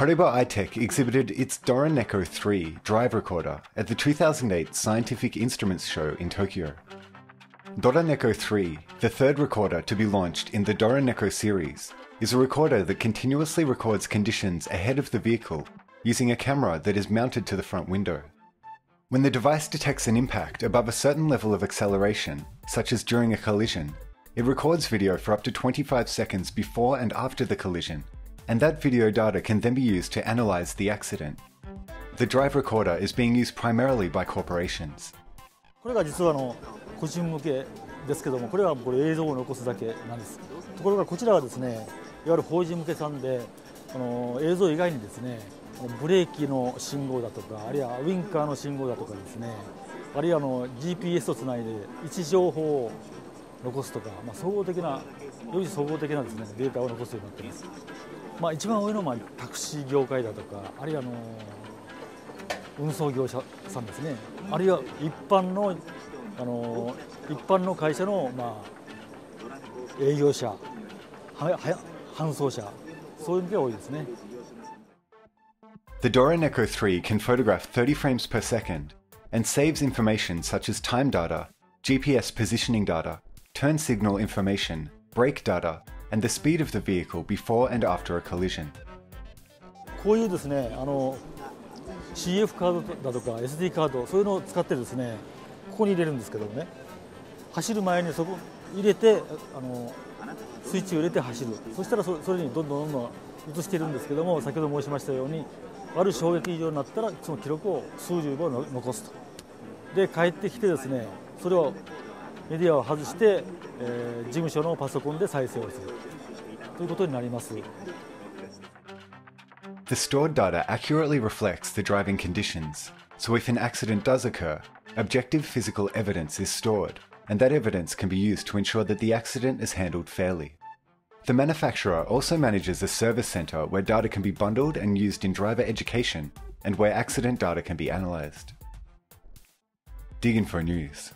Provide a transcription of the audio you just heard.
Hariba iTech exhibited its Doroneko 3 drive recorder at the 2008 Scientific Instruments Show in Tokyo. Doroneko 3, the third recorder to be launched in the Doroneko series, is a recorder that continuously records conditions ahead of the vehicle using a camera that is mounted to the front window. When the device detects an impact above a certain level of acceleration, such as during a collision, it records video for up to 25 seconds before and after the collision, and that video data can then be used to analyze the accident. The drive recorder is being used primarily by corporations. これが実はあの個人向けですけどもこれはこれ映像を残すだけなんですところがこちらはですねいわゆる法人向けさんであの映像以外にですねブレーキの信号だとかあるいはウインカーの信号だとかですねあるいはあの GPS とつないで位置情報を残すとか、まあ、総合的なより総合的なですねデータを残すようになっています、まあ、一番多いのはタクシー業界だとかあるいはあの運送業者さんですねあるいは一般のあの一般の会社の、まあ、営業者はは搬送車そういう意味では多いですね The Doroneko 3 can photograph 30 frames per second and saves information such as time data, GPS positioning data, turn signal information, brake data, and the speed of the vehicle before and after a collision. こういうですねあの CF カードだとか SD カードそういうのを使ってですねここに入れるんですけどもね。走る前にそこ入れてあのスイッチを入れて走る。そしたらそれにどんどんどんどん移しているんですけども先ほど申しましたようにある衝撃以上になったらその記録を数十秒残すと。で帰ってきてですねそれをメディアを外して、えー、事務所のパソコンで再生をするということになります。The stored data accurately reflects the driving conditions, so if an accident does occur, objective physical evidence is stored, and that evidence can be used to ensure that the accident is handled fairly. The manufacturer also manages a service center where data can be bundled and used in driver education, and where accident data can be analyzed. DigInfo News